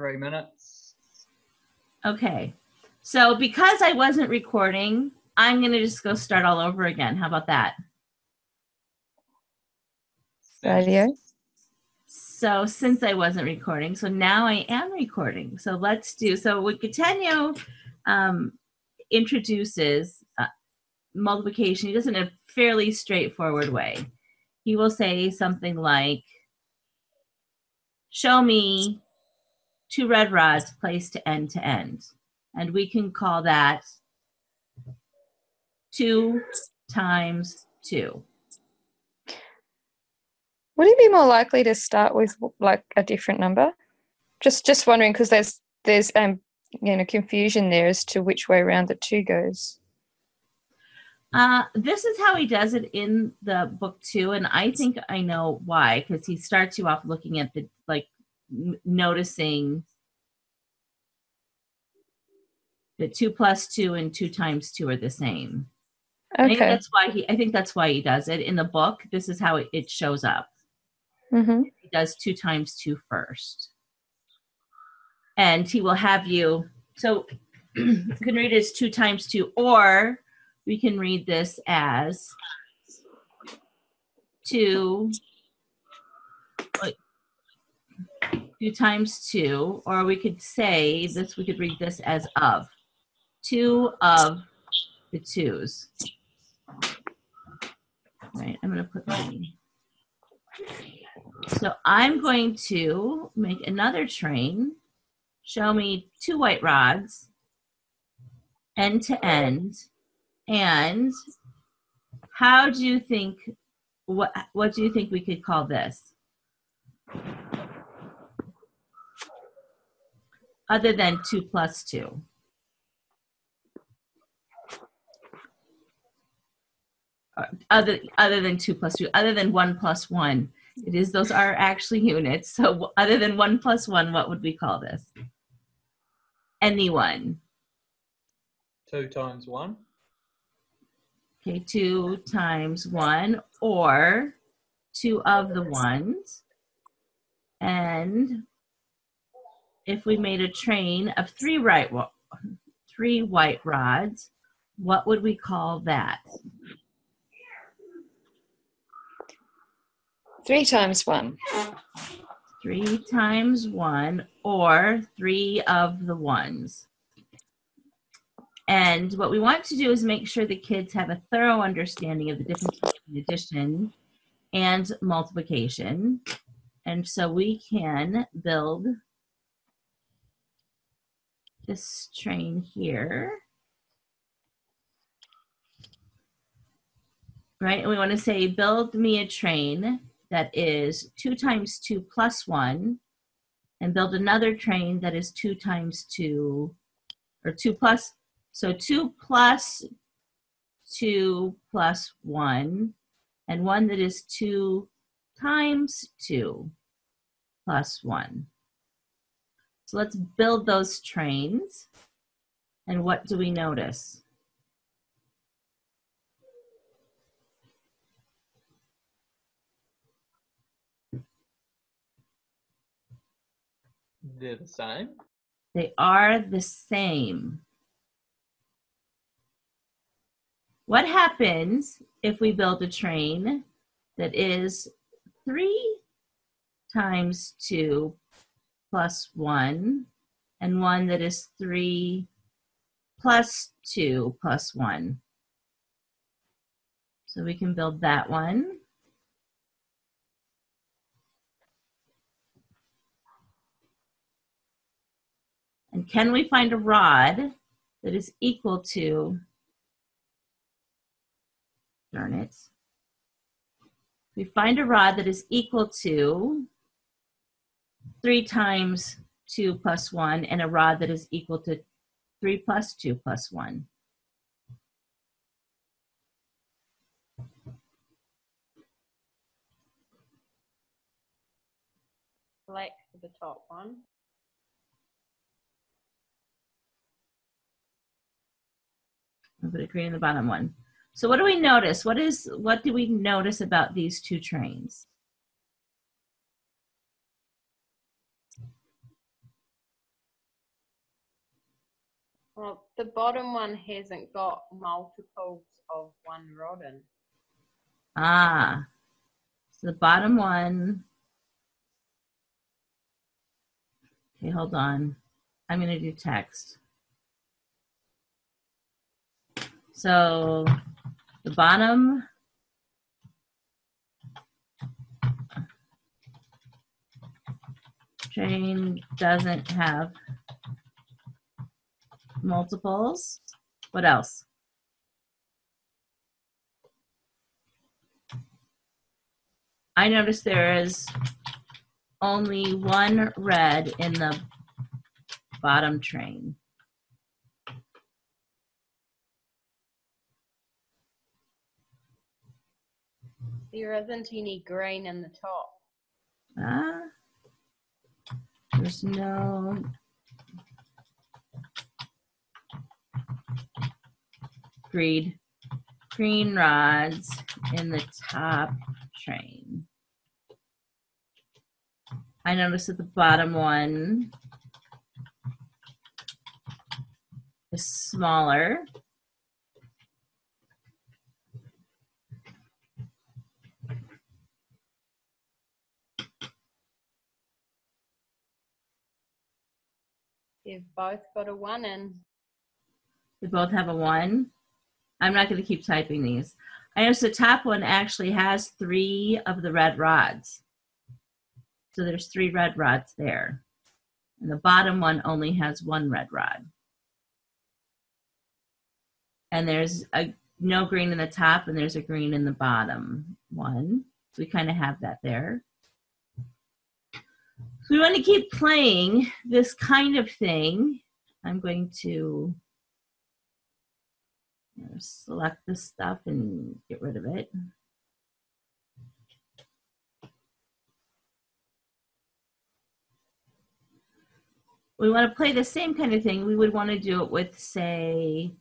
three minutes. Okay. So because I wasn't recording, I'm going to just go start all over again. How about that? Radio. So since I wasn't recording, so now I am recording. So let's do, so what Gattegno um, introduces uh, multiplication, he does it in a fairly straightforward way. He will say something like, show me two red rods placed to end to end. And we can call that two times two. Would it be more likely to start with like a different number? Just just wondering because there's there's um you know confusion there as to which way around the two goes. Uh, this is how he does it in the book too, and I think I know why because he starts you off looking at the like m- noticing that two plus two and two times two are the same. I think Okay. that's why he. I think that's why he does it in the book. This is how it, it shows up. Mm-hmm. He does two times two first, and he will have you. So you can read it as two times two, or we can read this as two. Wait, Two times two, or we could say this. We could read this as of two of the twos. Right, I'm going to put my. So I'm going to make another train. Show me two white rods, end to end, and how do you think? What What do you think we could call this? Other than two plus two. Uh, Other other than two plus two, other than one plus one. It is those are actually units. So other than one plus one, what would we call this? Anyone. Two times one. Okay, two times one or two of the ones. And if we made a train of three right three white rods, what would we call that? Three times one. Three times one or three of the ones. And what we want to do is make sure the kids have a thorough understanding of the difference between addition and multiplication. And so we can build this train here. Right? And we want to say, build me a train that is 2 times 2 plus 1 and build another train that is 2 times 2 or 2 plus so 2 plus 2 plus 1 and one that is 2 times 2 plus 1 so let's build those trains and what do we notice They're the same. They are the same. What happens if we build a train that is 3 times 2 plus 1 and one that is 3 plus 2 plus 1? So we can build that one. And can we find a rod that is equal to, darn it, we find a rod that is equal to 3 times 2 plus 1 and a rod that is equal to 3 plus 2 plus 1. Select the top one. I'll put a green in the bottom one. So what do we notice? What is what do we notice about these two trains? Well, the bottom one hasn't got multiples of one rodin. Ah, so the bottom one. Okay, hold on. I'm going to do text. So the bottom. Train doesn't have multiples. What else? I noticed there is only one red in the bottom train. There isn't any green in the top. Ah, there's no. Green, green rods in the top train. I noticed that the bottom one is smaller. They've both got a one in. They both have a one. I'm not going to keep typing these. I noticed the top one actually has three of the red rods. So there's three red rods there. And the bottom one only has one red rod. And there's a no green in the top and there's a green in the bottom one. So we kind of have that there. So we want to keep playing this kind of thing. I'm going to select this stuff and get rid of it. We want to play the same kind of thing. We would want to do it with, say,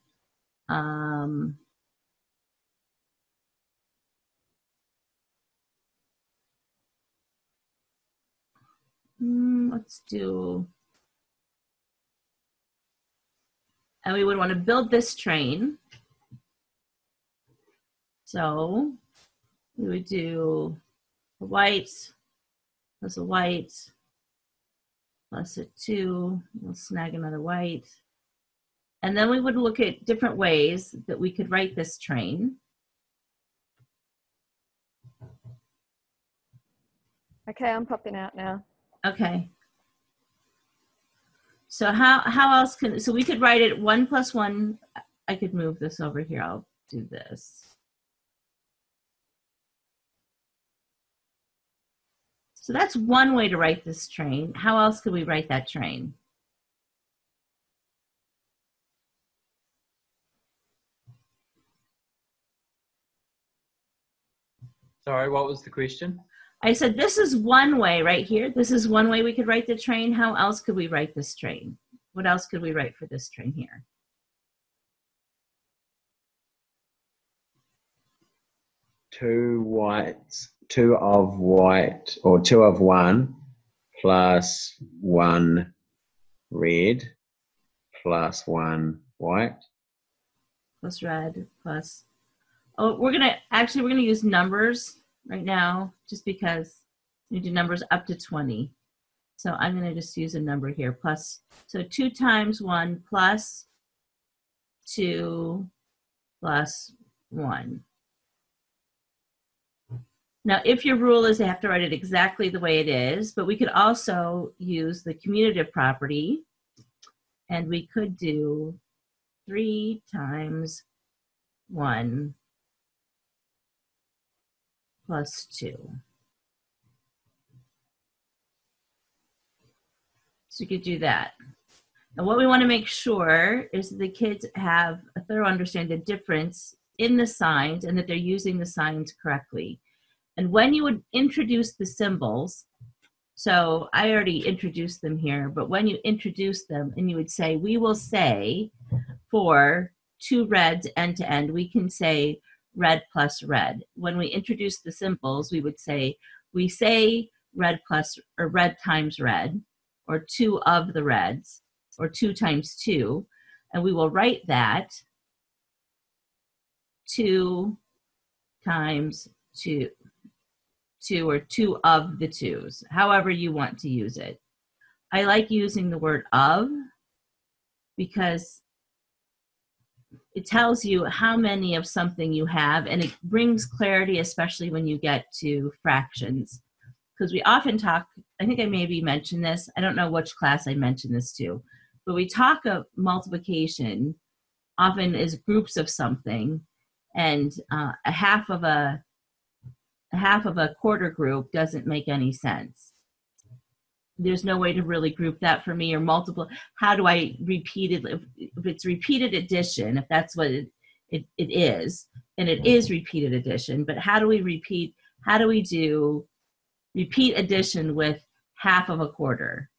um, hmm, let's do, and we would want to build this train. So we would do a white plus a white plus a two. We'll snag another white. And then we would look at different ways that we could write this train. Okay, I'm popping out now. Okay. So how how else can so we could write it one plus one. I could move this over here. I'll do this. So that's one way to write this train. How else could we write that train? Sorry, what was the question? I said this is one way right here. This is one way we could write the train. How else could we write this train? What else could we write for this train here? two whites, two of white, or two of one, plus one red, plus one white. plus red plus oh we're gonna actually we're gonna use numbers right now just because we do numbers up to 20 so i'm gonna just use a number here plus so two times one plus two plus one now if your rule is they have to write it exactly the way it is but we could also use the commutative property and we could do 3 times 1 plus 2. So you could do that. And what we want to make sure is that the kids have a thorough understanding of the difference in the signs and that they're using the signs correctly. And when you would introduce the symbols, so I already introduced them here, but when you introduce them and you would say, we will say for two reds end to end, we can say red plus red. When we introduce the symbols, we would say, we say red plus or red times red, or two of the reds, or two times two. And we will write that 2 times 2, 2 or 2 of the 2s, however you want to use it. I like using the word of because it tells you how many of something you have and it brings clarity especially when you get to fractions because we often talk i think i maybe mentioned this i don't know which class i mentioned this to but we talk of multiplication often as groups of something and uh, a half of a half of a quarter group doesn't make any sense. There's no way to really group that for me or multiple how do i repeat it? If, if it's repeated addition if that's what it, it, it is and it is mm-hmm. repeated addition but how do we repeat how do we do repeat addition with half of a quarter?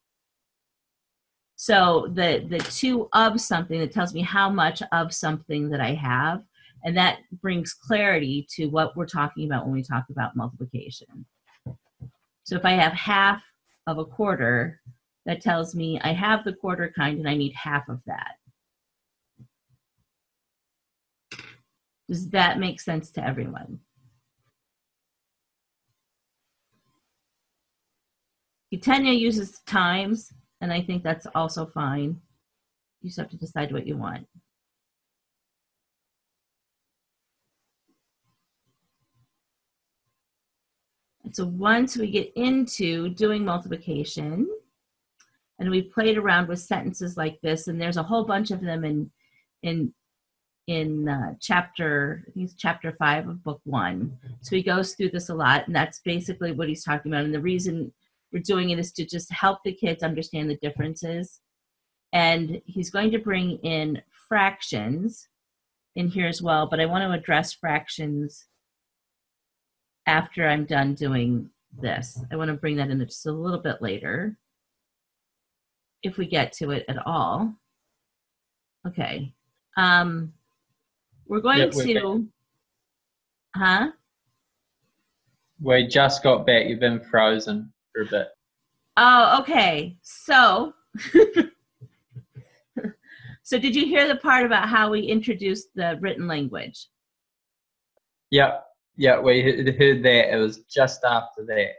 So the the two of something that tells me how much of something that i have and that brings clarity to what we're talking about when we talk about multiplication so if i have half of a quarter that tells me I have the quarter kind and I need half of that. Does that make sense to everyone? Gattegno uses times, and I think that's also fine. You just have to decide what you want. So once we get into doing multiplication, and we've played around with sentences like this, and there's a whole bunch of them in in in uh, chapter I think it's chapter five of book one. So he goes through this a lot, and that's basically what he's talking about. And the reason we're doing it is to just help the kids understand the differences. And he's going to bring in fractions in here as well, but I want to address fractions after I'm done doing this. I want to bring that in just a little bit later, if we get to it at all. Okay. Um, we're going we're to, huh? We just got back. You've been frozen for a bit. Oh, okay. So, so did you hear the part about how we introduced the written language? Yeah, yeah, we he- heard that. It was just after that.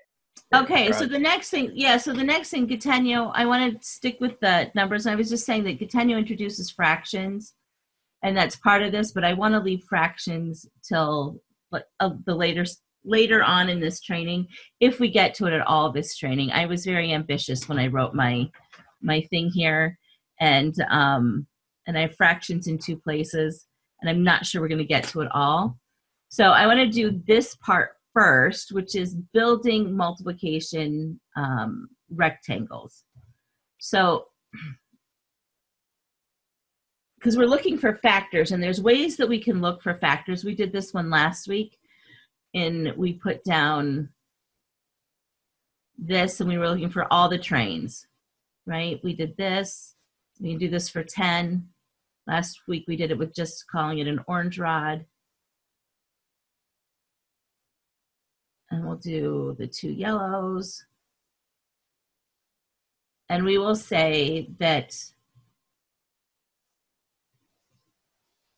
Okay, so the next thing, yeah, so the next thing, Gattegno, I want to stick with the numbers. I was just saying that Gattegno introduces fractions, and that's part of this, but I want to leave fractions till uh, the later later on in this training, if we get to it at all this training. I was very ambitious when I wrote my my thing here, and um, and I have fractions in two places, and I'm not sure we're going to get to it all. So I want to do this part first, which is building multiplication um, rectangles. So, because we're looking for factors, and there's ways that we can look for factors. We did this one last week, and we put down this, and we were looking for all the trains, right? We did this. We can do this for 10. Last week we did it with just calling it an orange rod. And we'll do the two yellows. And we will say that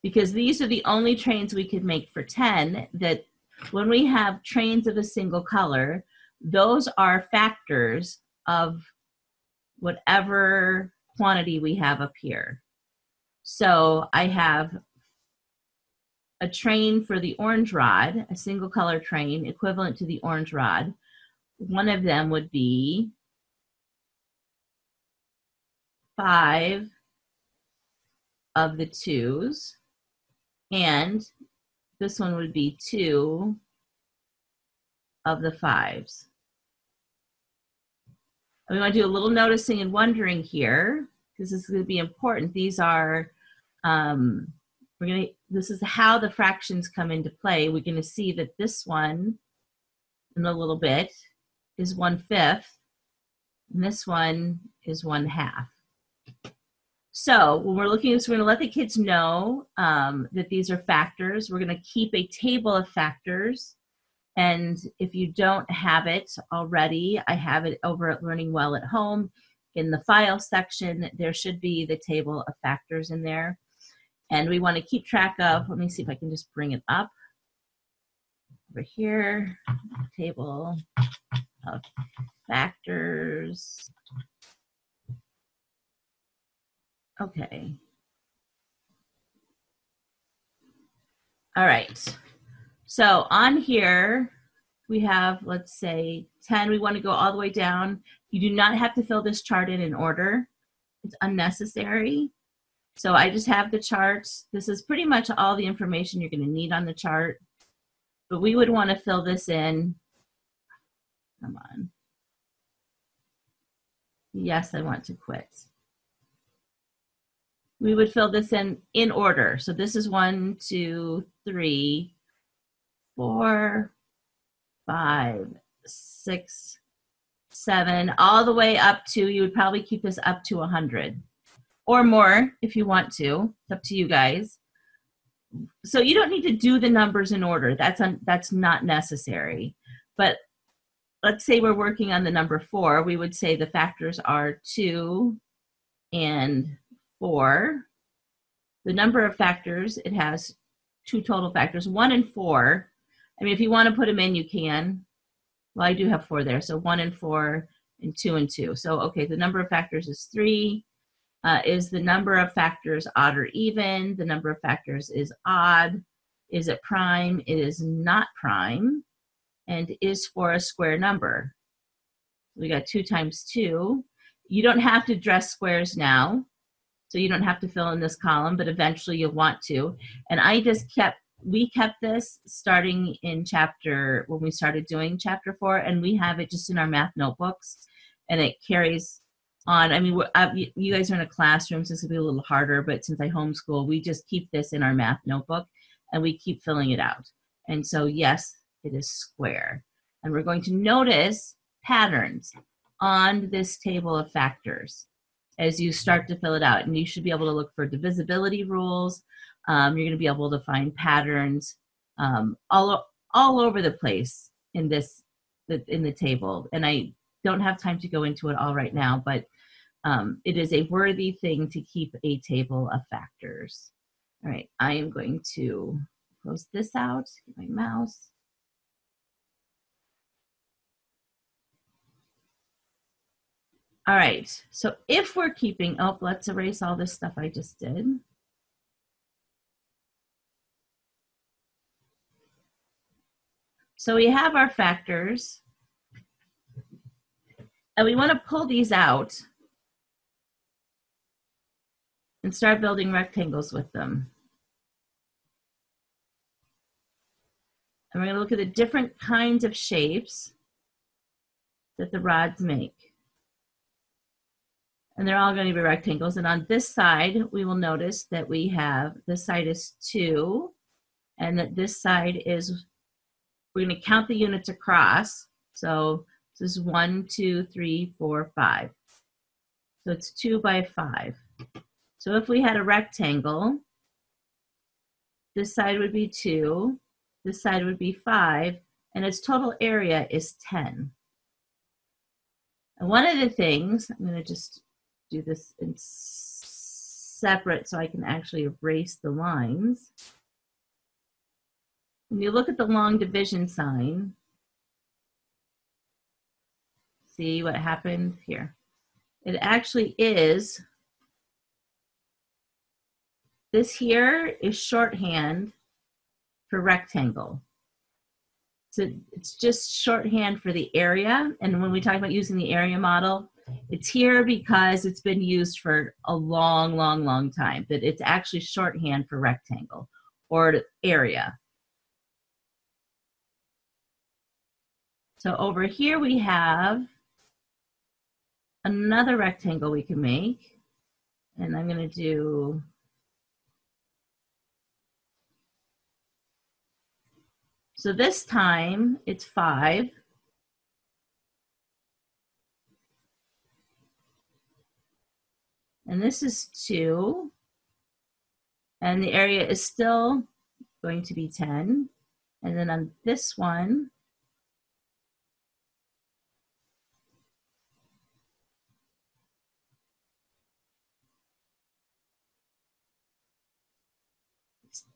because these are the only trains we could make for 10, that when we have trains of a single color, those are factors of whatever quantity we have up here. So I have a train for the orange rod, a single color train equivalent to the orange rod. One of them would be five of the twos, and this one would be two of the fives. And we want to do a little noticing and wondering here, because this is going to be important. These are um, we're going to this is how the fractions come into play. We're going to see that this one in a little bit is one fifth and this one is one half. So when we're looking at this we're going to let the kids know um, that these are factors. We're going to keep a table of factors. And if you don't have it already i have it over at learning well at home. In the file section, there should be the table of factors in there. And we want to keep track of, mm. let me see if I can just bring it up. Over here, table of factors. Okay. All right. So on here, we have, let's say, 10. We want to go all the way down. You do not have to fill this chart in in order. It's unnecessary. So I just have the charts. This is pretty much all the information you're going to need on the chart. But we would want to fill this in. Come on. Yes, I want to quit. We would fill this in in order. So this is one, two, three, four, five, six, seven, all the way up to, you would probably keep this up to 100 or more if you want to. It's up to you guys. So you don't need to do the numbers in order. That's un, that's not necessary. But let's say we're working on the number four. We would say the factors are two and four. The number of factors, it has two total factors, one and four. I mean, if you want to put them in, you can. Well, I do have four there. So one and four and two and two. So, okay, the number of factors is three. Uh, is the number of factors odd or even? The number of factors is odd. Is it prime? It is not prime. And is for a square number. We got two times two. You don't have to dress squares now. So you don't have to fill in this column, but eventually you'll want to. And I just kept we kept this starting in chapter when we started doing chapter four and we have it just in our math notebooks and it carries on i mean I, you guys are in a classroom so this will be a little harder but since i homeschool we just keep this in our math notebook and we keep filling it out. And so yes it is square. And we're going to notice patterns on this table of factors as you start to fill it out. And you should be able to look for divisibility rules. Um, you're going to be able to find patterns um, all all over the place in this in the table. And I don't have time to go into it all right now, but um, it is a worthy thing to keep a table of factors. All right, I am going to close this out, get my mouse. All right, so if we're keeping, oh, let's erase all this stuff I just did. So we have our factors. And we want to pull these out and start building rectangles with them. And we're going to look at the different kinds of shapes that the rods make. And they're all going to be rectangles. And on this side, we will notice that we have, this side is two, and that this side is we're going to count the units across. So this is one, two, three, four, five. So it's two by five. So if we had a rectangle, this side would be two, this side would be five, and its total area is 10. And one of the things, I'm going to just do this in separate so I can actually erase the lines. When you look at the long division sign, see what happened here. It actually is, this here is shorthand for rectangle. So it's just shorthand for the area. And when we talk about using the area model, it's here because it's been used for a long, long, long time, but it's actually shorthand for rectangle or area. So over here we have another rectangle we can make. And I'm going to do So this time it's five. And this is two. And the area is still going to be 10. And then on this one,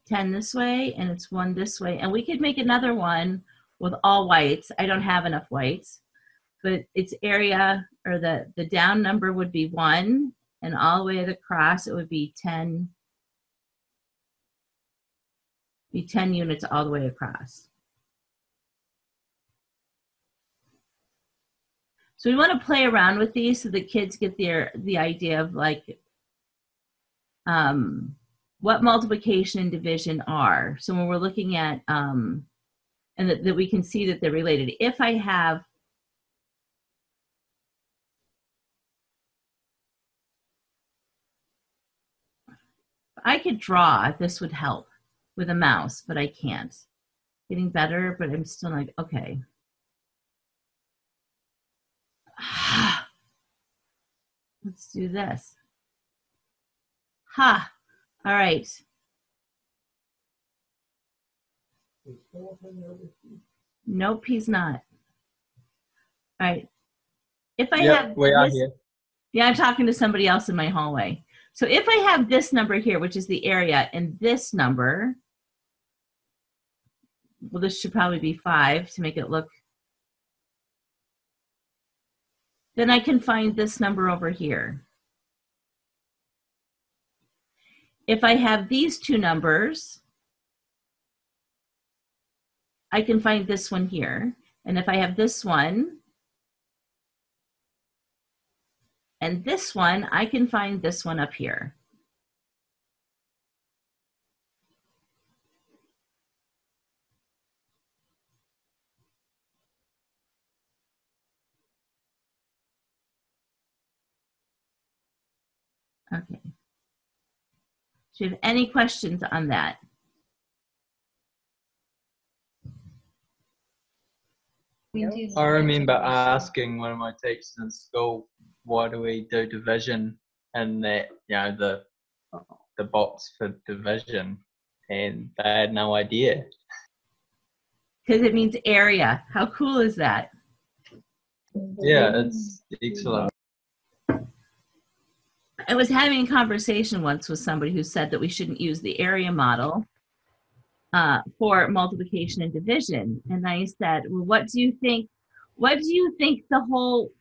10 this way and it's one this way. And we could make another one with all whites. I don't have enough whites, but its area or the, the down number would be one and all the way across it would be 10, be 10 units all the way across. So we want to play around with these so the kids get their the idea of like um, what multiplication and division are. So when we're looking at um, and that, that we can see that they're related. If I have I could draw, this would help with a mouse, but I can't. Getting better, but I'm still like, okay. Let's do this. Ha! All right. Nope, he's not. All right. If I Yep, have are this- here. yeah, I'm talking to somebody else in my hallway. So if I have this number here, which is the area, and this number, well, this should probably be five to make it look. Then I can find this number over here. If I have these two numbers, I can find this one here. And if I have this one, and this one, I can find this one up here. Okay. Do you have any questions on that? I remember asking one of my teachers in school, why do we do division in that, you know, the the box for division? And they had no idea. Because it means area. How cool is that? Yeah, it's excellent. I was having a conversation once with somebody who said that we shouldn't use the area model uh, for multiplication and division. And I said, well, what do you think? What do you think the whole,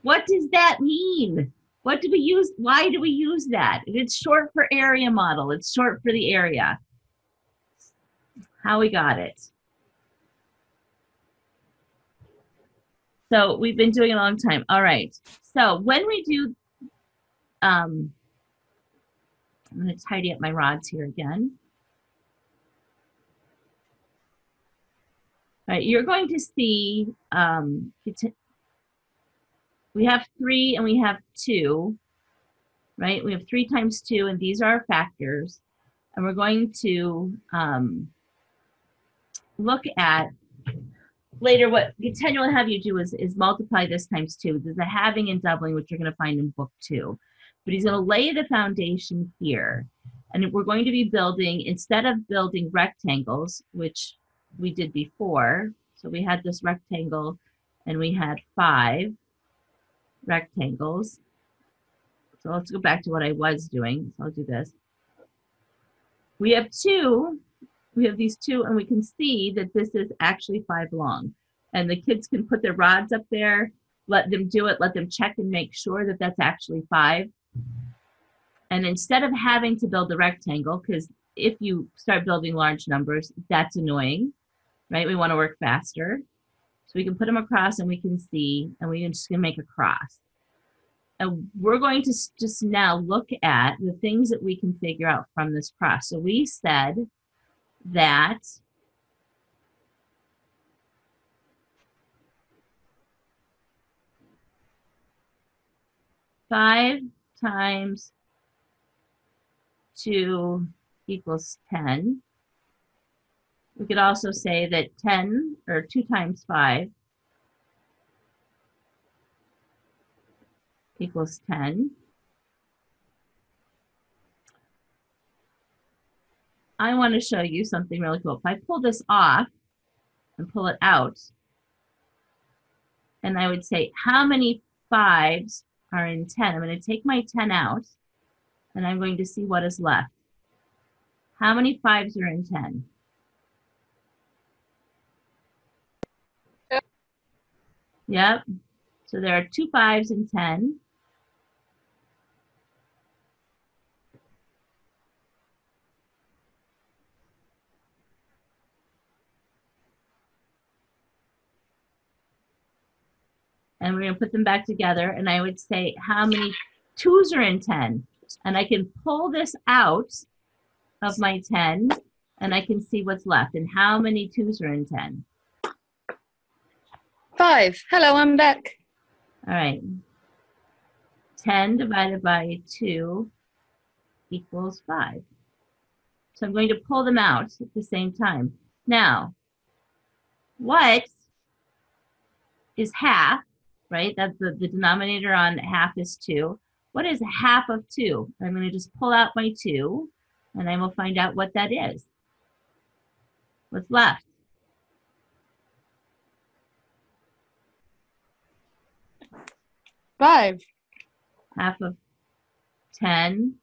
what does that mean? What do we use? Why do we use that? It's short for area model. It's short for the area. How we got it. So we've been doing a long time. All right. So when we do um, I'm going to tidy up my rods here again. All right, you're going to see um, we have three and we have two, right? We have three times two, and these are our factors. And we're going to um, look at later what Gattegno will have you do is, is multiply this times two. There's a halving and doubling, which you're going to find in book two but he's going to lay the foundation here. And we're going to be building, instead of building rectangles, which we did before, so we had this rectangle and we had five rectangles. So let's go back to what I was doing. So I'll do this. We have two, we have these two, and we can see that this is actually five long. And the kids can put their rods up there, let them do it, let them check and make sure that that's actually five. And instead of having to build a rectangle, because if you start building large numbers, that's annoying, right? We want to work faster. So we can put them across and we can see, and we're just going to make a cross. And we're going to just now look at the things that we can figure out from this cross. So we said that five times 2 equals 10. We could also say that 10 or 2 times 5 equals 10. I want to show you something really cool. If I pull this off and pull it out, and I would say, how many fives are in 10? I'm going to take my 10 out and I'm going to see what is left. How many fives are in 10? Yep. So there are two fives in 10. And we're going to put them back together. And I would say, how many twos are in 10? And I can pull this out of my 10 and I can see what's left. And how many twos are in 10? Five. Hello, I'm back. All right. 10 divided by 2 equals 5. So I'm going to pull them out at the same time. Now, what is half, right? That's the, the denominator on half is 2. What is half of 2? I'm going to just pull out my 2, and I will find out what that is. What's left? Five. half of 10.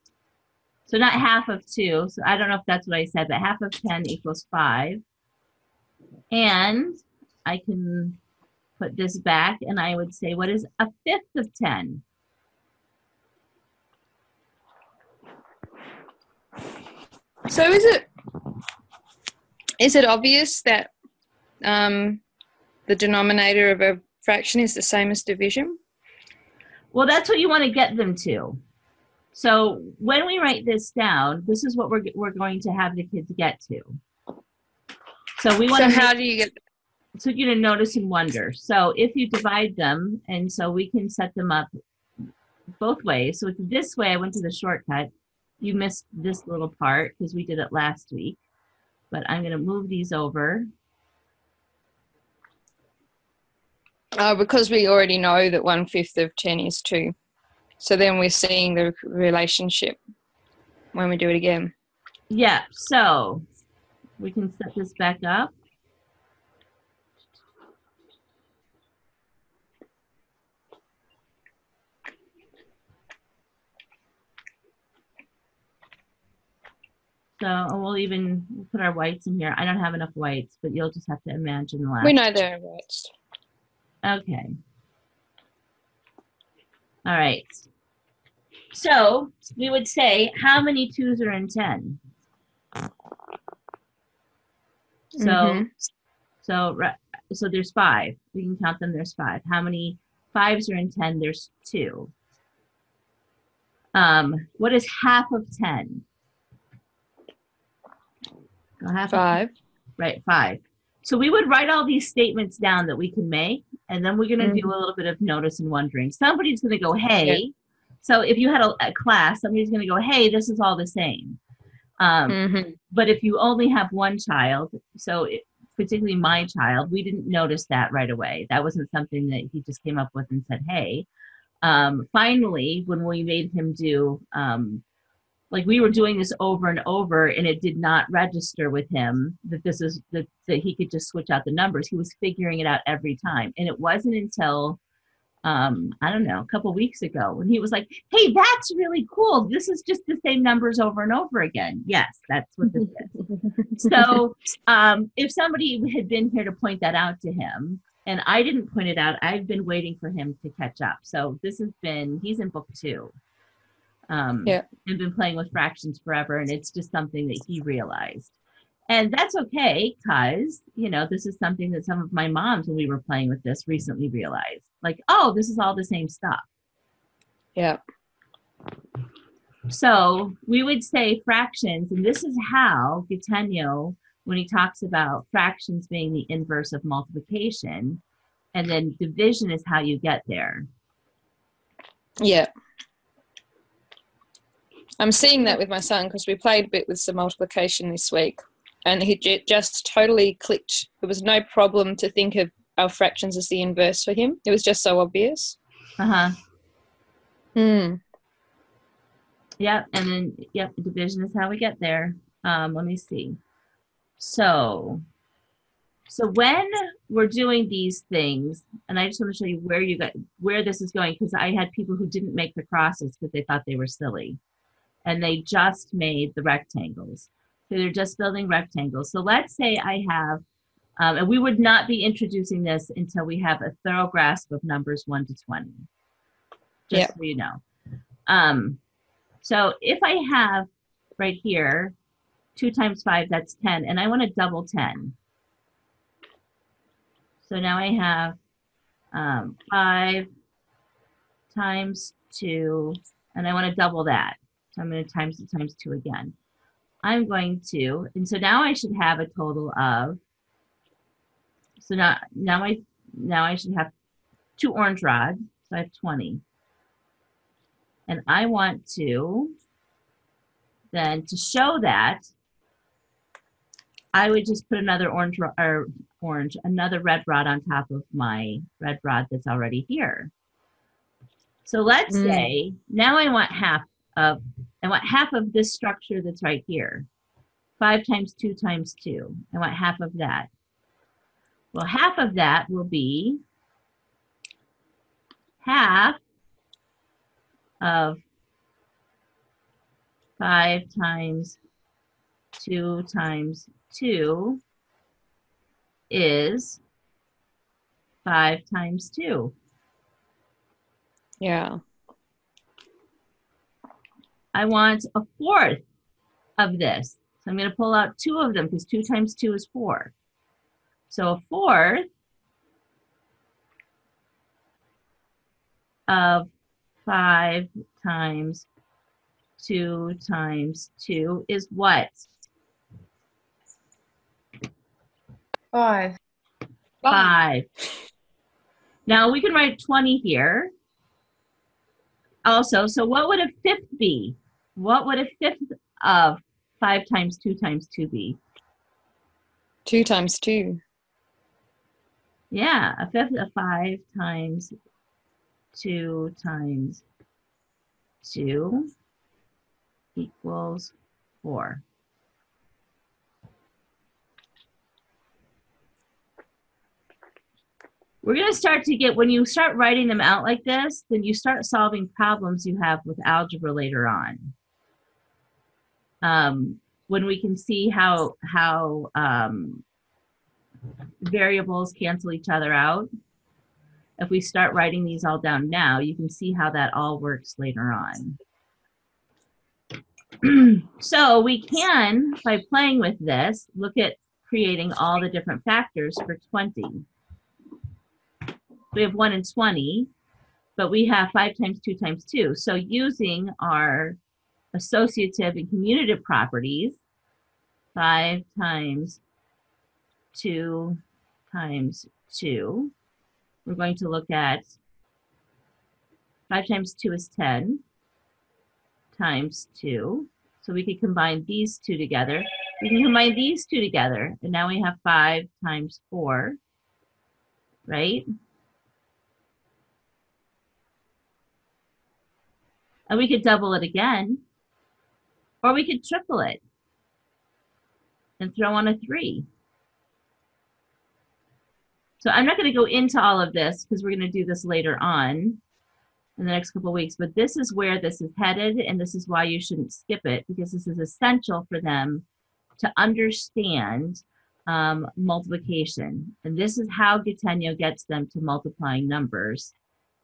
So not half of 2. So I don't know if that's what I said, but half of 10 equals 5. And I can put this back and I would say, what is a fifth of 10? So is it is it obvious that um, the denominator of a fraction is the same as division? Well, that's what you want to get them to. So when we write this down, this is what we're, we're going to have the kids get to. So we want So to how do you get? So you to notice and wonder. So if you divide them, and so we can set them up both ways. So it's this way, I went to the shortcut. You missed this little part because we did it last week. But I'm going to move these over. Oh, because we already know that one fifth of ten is two. So then we're seeing the relationship when we do it again. Yeah, so we can set this back up. So and we'll even we'll put our whites in here. I don't have enough whites, but you'll just have to imagine the last. We know they're rights. Okay. All right. So we would say, how many twos are in 10? So, Mhm. so, so there's five. We can count them. There's five. How many fives are in 10? There's two. Um, what is half of 10? Go half of Five. Right, five. So we would write all these statements down that we can make, and then we're going to do a little bit of notice and wondering. Somebody's going to go, hey. So if you had a, a class, somebody's going to go, hey, this is all the same. Um, Mhm. But if you only have one child, so it, particularly my child, we didn't notice that right away. That wasn't something that he just came up with and said, hey. Um, finally, when we made him do, um, like we were doing this over and over, and it did not register with him that this is that, that he could just switch out the numbers. He was figuring it out every time, and it wasn't until um, I don't know, a couple weeks ago when he was like, "Hey, that's really cool. This is just the same numbers over and over again." Yes, that's what this is. so, um, if somebody had been here to point that out to him, and I didn't point it out, I've been waiting for him to catch up. So this has been he's in book two. Um, Yeah. and been playing with fractions forever, and it's just something that he realized. And that's okay, because, you know, this is something that some of my moms, when we were playing with this, recently realized. Like, oh, this is all the same stuff. Yeah. So we would say fractions, and this is how Gattegno, when he talks about fractions being the inverse of multiplication, and then division is how you get there. Yeah. I'm seeing that with my son because we played a bit with some multiplication this week and he ju- just totally clicked. There was no problem to think of our fractions as the inverse for him. It was just so obvious. Uh huh. Hmm. Yep, and then yep, division is how we get there. Um, let me see. So, so when we're doing these things, and I just want to show you where you got where this is going because I had people who didn't make the crosses because they thought they were silly, and they just made the rectangles. So they're just building rectangles. So let's say I have, um, and we would not be introducing this until we have a thorough grasp of numbers 1 to 20. Just Yep. so you know. Um, so if I have right here, 2 times 5, that's 10, and I want to double 10. So now I have um, 5 times 2, and I want to double that. So I'm going to times it times 2 again. I'm going to, and so now I should have a total of, so now, now I, now I should have two orange rods, so I have 20. And I want to, then to show that, I would just put another orange, or orange, another red rod on top of my red rod that's already here. So let's Mm. say, now I want half of, I want half of this structure that's right here. Five times two times two. I want half of that. Well, half of that will be half of five times two times two is five times two. Yeah. I want a fourth of this. So I'm going to pull out two of them because two times two is four. So a fourth of five times two times two is what? Five. Five. Now we can write 20 here. Also, so what would a fifth be? What would a fifth of five times two times two be? Two times two. Yeah, a fifth of five times two times two equals four. We're going to start to get, when you start writing them out like this, then you start solving problems you have with algebra later on. Um, when we can see how, how um, variables cancel each other out. If we start writing these all down now, you can see how that all works later on. so we can, by playing with this, look at creating all the different factors for 20. We have 1 and 20, but we have 5 times 2 times 2. So using our associative and commutative properties, 5 times 2 times 2. We're going to look at 5 times 2 is 10 times 2. So we could combine these two together. We can combine these two together. And now we have 5 times 4, right? And we could double it again. Or we could triple it and throw on a 3. So I'm not going to go into all of this because we're going to do this later on in the next couple weeks, but this is where this is headed and this is why you shouldn't skip it because this is essential for them to understand um, multiplication. And this is how Gattegno gets them to multiplying numbers.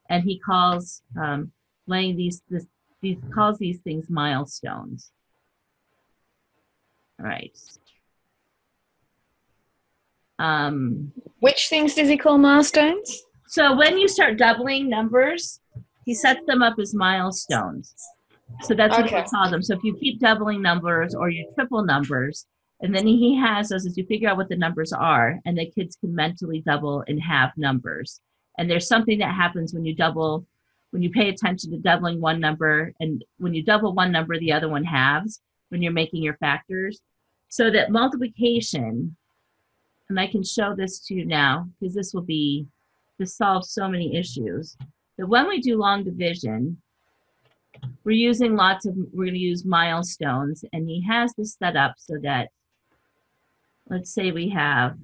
And he calls um, laying these, this, these, calls these things milestones. All right. Um, Which things does he call milestones? so when you start doubling numbers, he sets them up as milestones. So that's what Okay. we call them. So if you keep doubling numbers or you triple numbers, and then he has those as you figure out what the numbers are, and the kids can mentally double and have numbers. And there's something that happens when you double, when you pay attention to doubling one number, and when you double one number, the other one halves when you're making your factors. So that multiplication, and I can show this to you now because this will be, this solves so many issues. That when we do long division, we're using lots of, we're going to use milestones, and he has this set up so that, let's say we have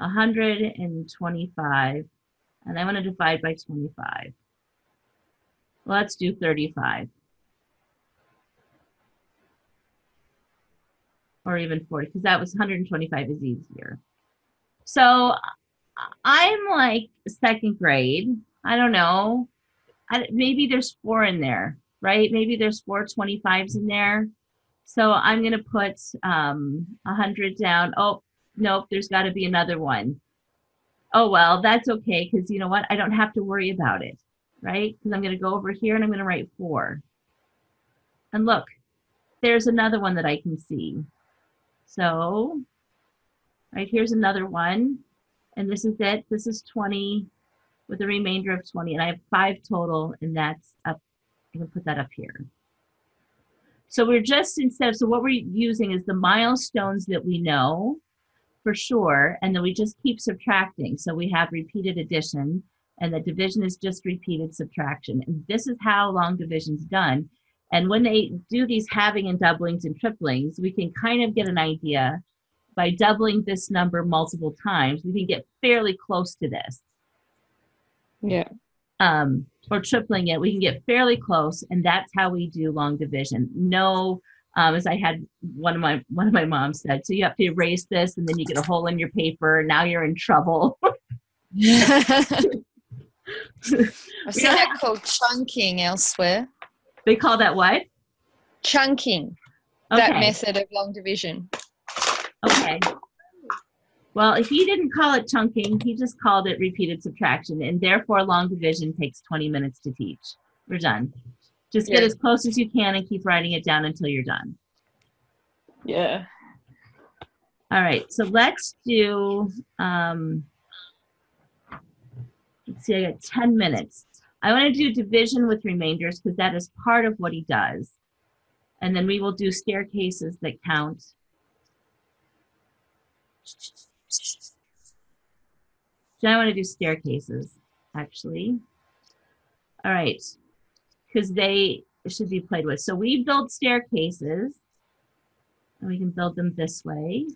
125, and I want to divide by 25. Let's do 35. Or even 40 because that was 125 is easier. So I'm like second grade. I don't know. I, maybe there's four in there, right? Maybe there's four 25s in there. So I'm going to put um, 100 down. Oh, nope, there's got to be another one. Oh, well, that's okay because you know what? I don't have to worry about it, right? Because I'm going to go over here and I'm going to write four. And look, there's another one that I can see. So, right here's another one. And this is it. This is 20 with a remainder of 20. And I have five total, and that's up. I'm to put that up here. So we're just instead of, so what we're using is the milestones that we know for sure, and then we just keep subtracting. So we have repeated addition, and the division is just repeated subtraction. And this is how long division's done. And when they do these halving and doublings and triplings, we can kind of get an idea by doubling this number multiple times, we can get fairly close to this. Yeah. Um, or tripling it, we can get fairly close, and that's how we do long division. No, um, as I had one of my one of my moms said, so you have to erase this, and then you get a hole in your paper. Now you're in trouble. I've seen that called chunking elsewhere. They call that what? Chunking. Okay. That method of long division. Okay. Well, if he didn't call it chunking, he just called it repeated subtraction, and therefore long division takes 20 minutes to teach. We're done. Just get Yeah. as close as you can and keep writing it down until you're done. Yeah. All right, so let's do, um, let's see, I got 10 minutes. I want to do division with remainders because that is part of what he does. And then we will do staircases that count. So I want to do staircases, actually. All right, because they should be played with. So we build staircases, and we can build them this way.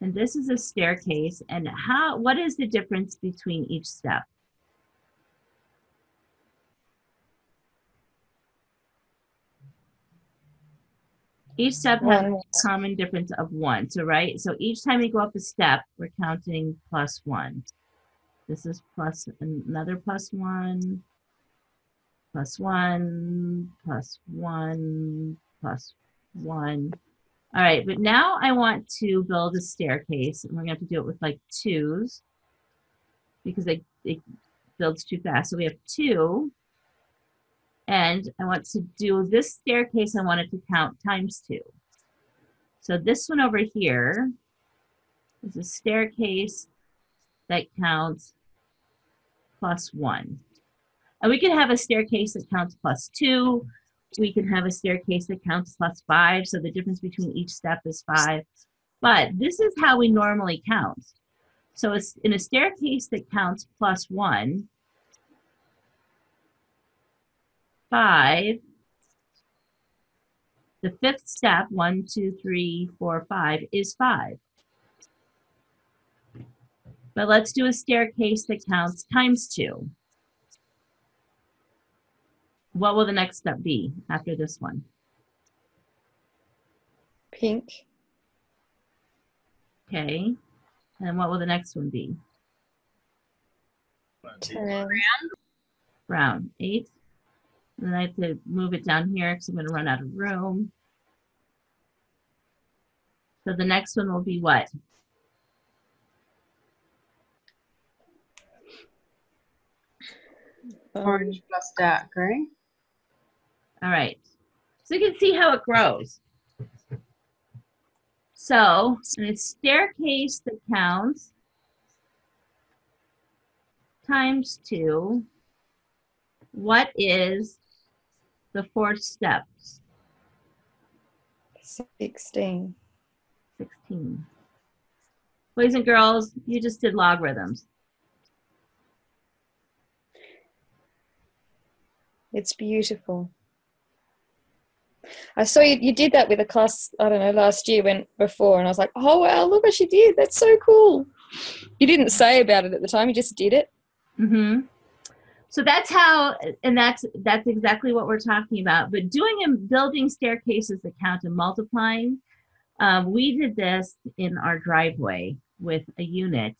And this is a staircase. And how? What is the difference between each step? Each step has a common difference of one. So right. So each time we go up a step, we're counting plus one. This is plus another plus one, plus one, plus one, plus one. All right, but now I want to build a staircase, and we're gonna have to do it with like twos because it, it builds too fast. So we have two, and I want to do this staircase, I want it to count times two. So this one over here is a staircase that counts plus one. And we can have a staircase that counts plus two. We can have a staircase that counts plus five. So the difference between each step is five. But this is how we normally count. So it's in a staircase that counts plus one, five, the fifth step, one, two, three, four, five, is five. But let's do a staircase that counts times two. What will the next step be after this one? Pink. Okay. And what will the next one be? Ten. Brown, eight. And then I have to move it down here because I'm going to run out of room. So the next one will be what? Orange plus dark green. All right. So you can see how it grows. So in a staircase that counts times two, what is the fourth step? 16. 16. Boys and girls, you just did logarithms. It's beautiful. I saw you, you did that with a class, I don't know, last year when before, and I was like, oh wow, look what she did. That's so cool. You didn't say about it at the time, you just did it. Mm-hmm. So that's how, and that's that's exactly what we're talking about. But doing and building staircases that count and multiplying, um, we did this in our driveway with a unit,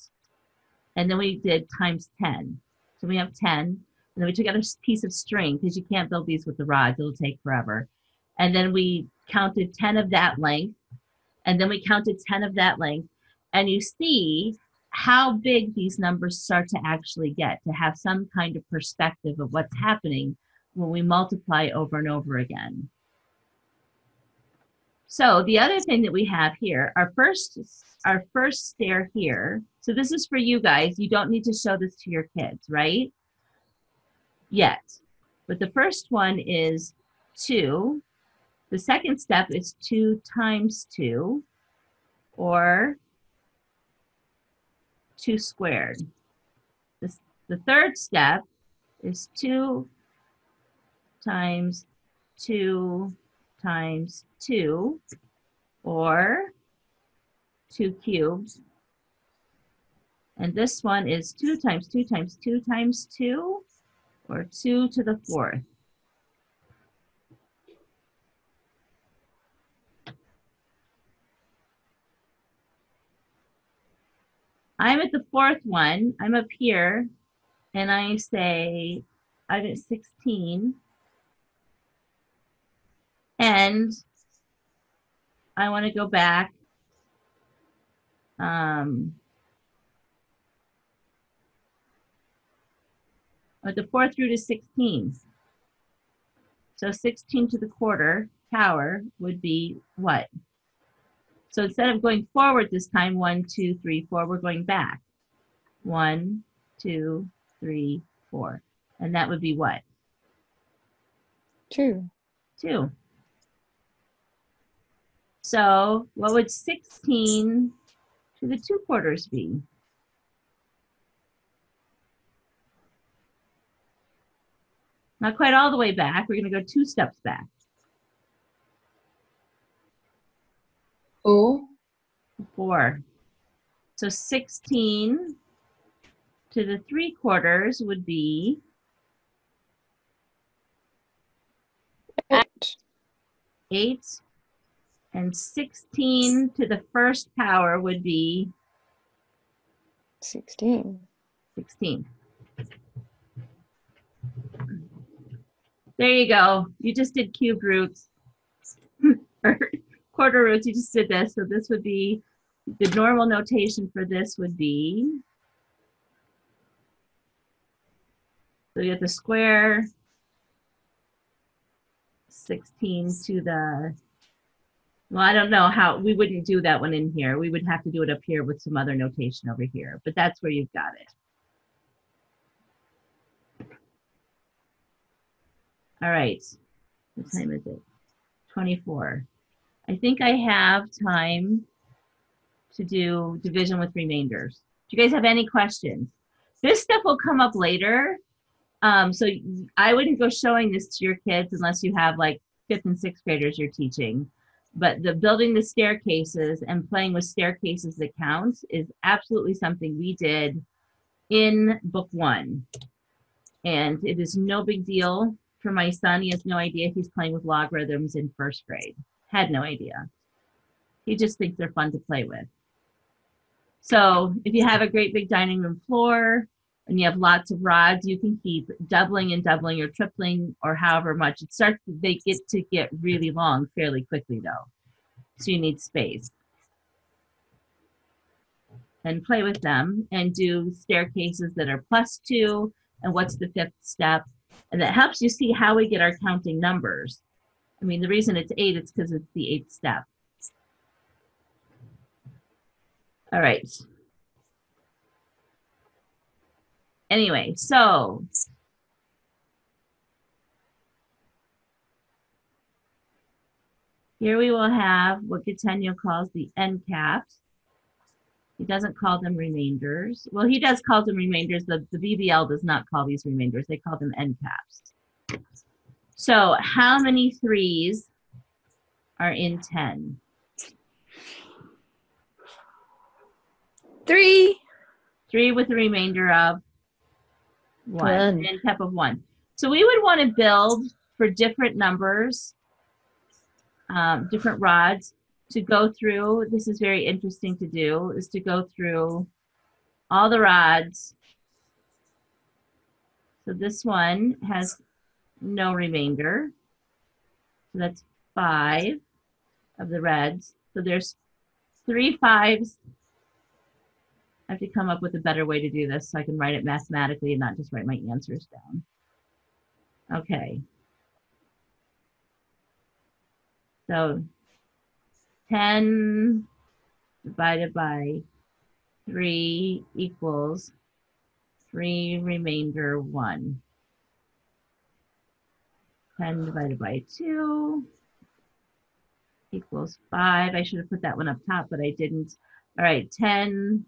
and then we did times ten. So we have ten, and then we took out a piece of string because you can't build these with the rods; it'll take forever. And then we counted ten of that length, and then we counted ten of that length, and you see how big these numbers start to actually get to have some kind of perspective of what's happening when we multiply over and over again. So the other thing that we have here, our first our first stair here. So this is for you guys. You don't need to show this to your kids, right? Yet. But the first one is 2. The second step is 2 times 2 or 2 squared. This, the third step is 2 times 2 times 2, or 2 cubed. And this one is 2 times 2 times 2 times 2, or 2 to the fourth. I'm at the fourth one. I'm up here and I say I'm at 16 and I want to go back um, at the fourth root is 16. So 16 to the quarter power would be what? So instead of going forward this time, one, two, three, four, we're going back. One, two, three, four. And that would be what? Two. Two. So what would 16 to the two quarters be? Not quite all the way back. We're going to go two steps back. Four. Four. So 16 to the three quarters would be Eight. eight. And 16 to the first power would be Sixteen. 16. There you go. You just did cube roots. Quarter roots, you just did this. So this would be, the normal notation for this would be, so you have the square, 16 to the, well, I don't know how, we wouldn't do that one in here. We would have to do it up here with some other notation over here, but that's where you've got it. All right. What time is it? 24. I think I have time to do division with remainders. Do you guys have any questions? This stuff will come up later. Um, so I wouldn't go showing this to your kids unless you have like fifth and sixth graders you're teaching. But the building the staircases and playing with staircases that count is absolutely something we did in book one. And it is no big deal for my son. He has no idea he's playing with logarithms in first grade. Had no idea. He just thinks they're fun to play with. So if you have a great big dining room floor and you have lots of rods, you can keep doubling and doubling or tripling or however much. It starts, they get to get really long fairly quickly though. So you need space. And play with them and do staircases that are plus two and what's the fifth step. And that helps you see how we get our counting numbers. I mean, the reason it's eight, it's because it's the eighth step. All right. Anyway, so here we will have what Gattegno calls the end caps. He doesn't call them remainders. Well, he does call them remainders. The, the BBL does not call these remainders. They call them end caps. So how many threes are in 10? Three. Three with a remainder of One. One. End cap of one. So we would want to build for different numbers, um, different rods to go through. This is very interesting to do, is to go through all the rods. So this one has no remainder. So that's five of the reds. So there's three fives. I have to come up with a better way to do this so I can write it mathematically and not just write my answers down. Okay. So 10 divided by 3 equals 3 remainder 1. 10 divided by 2 equals 5. I should have put that one up top, but I didn't. All right, 10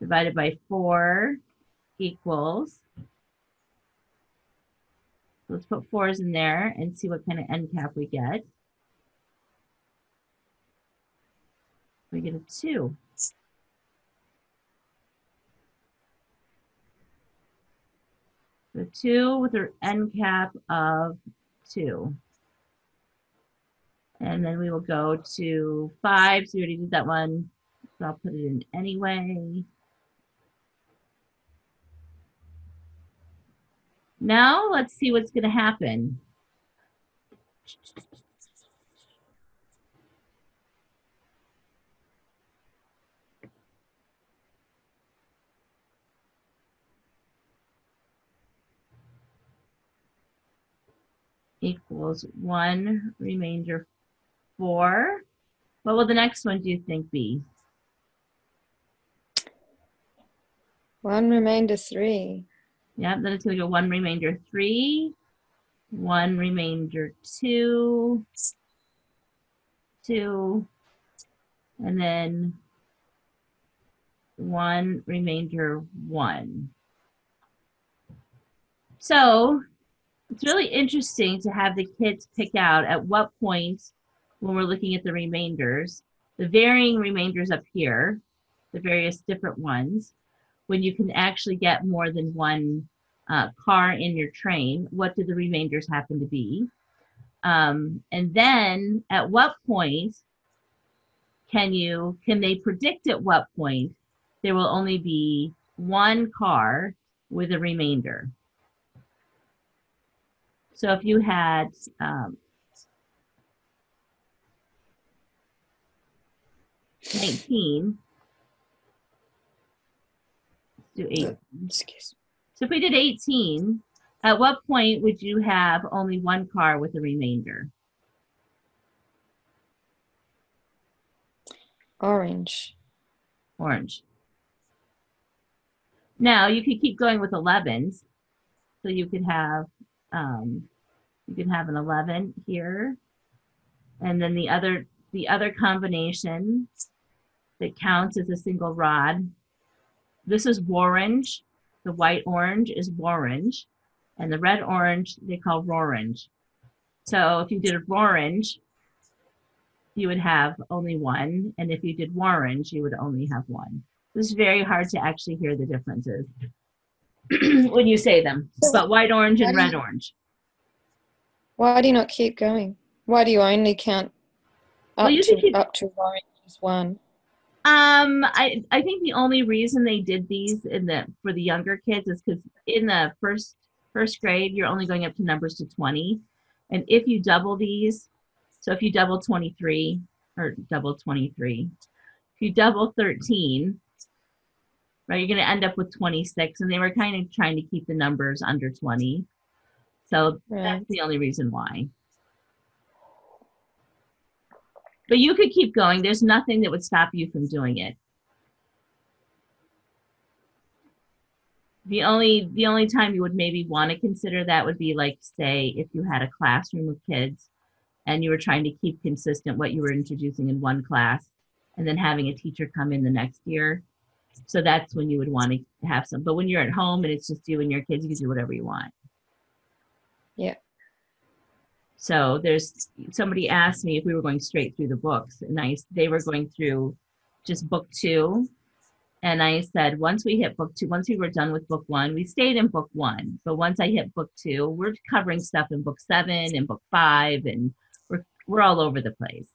divided by 4 equals. Let's put 4s in there and see what kind of end cap we get. We get a 2. 2 with an end cap of 2. And then we will go to 5. So we already did that one. So I'll put it in anyway. Now let's see what's going to happen. Equals one remainder four. What will the next one do you think be? One remainder three. Yeah, then it's gonna go one remainder three, one remainder two, two, and then one remainder one. So it's really interesting to have the kids pick out at what point when we're looking at the remainders, the varying remainders up here, the various different ones, when you can actually get more than one uh, car in your train, what do the remainders happen to be? Um, and then at what point can you, can they predict at what point there will only be one car with a remainder? So if you had um, 19, let's do 8. Excuse So if we did 18, at what point would you have only one car with a remainder? Orange. Orange. Now you could keep going with 11s. So you could have, um, you can have an 11 here. And then the other, the other combination that counts as a single rod. This is orange. The white orange is orange. And the red orange they call orange. So if you did a orange, you would have only one. And if you did orange, you would only have one. It's very hard to actually hear the differences when you say them. But white orange and red orange. Why do you not keep going? Why do you only count Well, up you to keep- up to orange as one? Um, I I think the only reason they did these in the for the younger kids is because in the first first grade you're only going up to numbers to 20, and if you double these, so if you double 23 or double 23, if you double 13, right, you're going to end up with 26, and they were kind of trying to keep the numbers under 20, so Right. that's the only reason why. But you could keep going. There's nothing that would stop you from doing it. The only the only time you would maybe want to consider that would be like say if you had a classroom of kids and you were trying to keep consistent what you were introducing in one class and then having a teacher come in the next year. So that's when you would want to have some. But when you're at home and it's just you and your kids, you can do whatever you want. Yeah. So there's somebody asked me if we were going straight through the books, and I they were going through just book two, And I said, once we hit book two, once we were done with book one, we stayed in book one. But once I hit book two, we're covering stuff in book seven and book five, and we're, we're all over the place.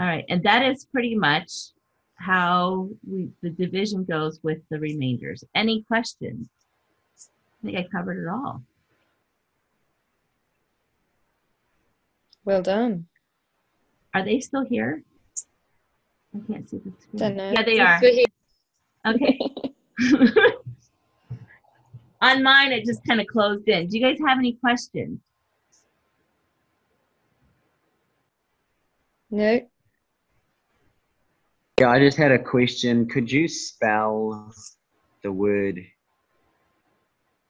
All right, and that is pretty much how we, the division goes with the remainders. Any questions? I think I covered it all. Well done. Are they still here? I can't see the screen. Yeah, they are. Okay. On mine, it just kind of closed in. Do you guys have any questions? No. Yeah, I just had a question. Could you spell the word?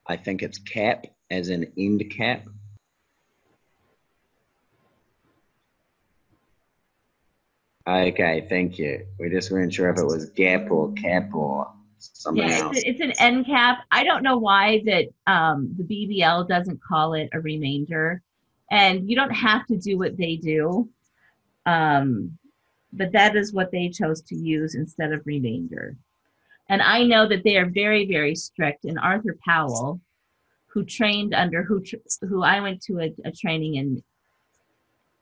I think it's cap as an end cap. Okay, thank you. We just weren't sure if it was gap or cap or something Yeah, else. it's, it's an end cap. I don't know why that um, the BBL doesn't call it a remainder, and you don't have to do what they do, um, but that is what they chose to use instead of remainder. And I know that they are very, very strict. And Arthur Powell, who trained under who who I went to a, a training in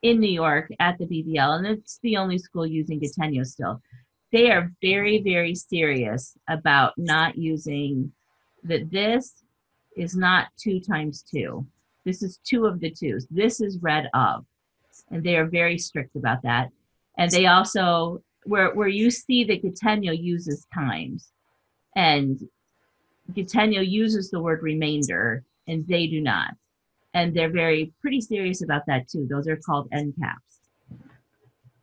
in New York at the BBL, and it's the only school using Gattegno still they are very very serious about not using that this is not two times two this is two of the twos this is read of and they are very strict about that and they also where where you see that Gattegno uses times and Gattegno uses the word remainder and they do not and they're very pretty serious about that too those are called end caps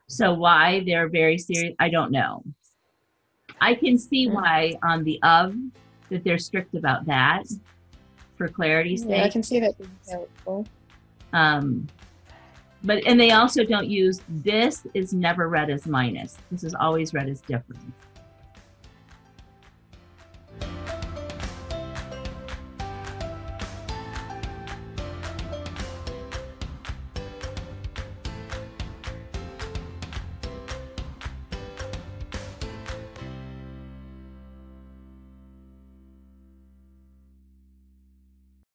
so why they're very serious, I don't know. I can see Mm. why on the of that they're strict about that for clarity's Yeah, I can see that being helpful. Um, but and they also don't use this is never read as minus. This is always read as difference.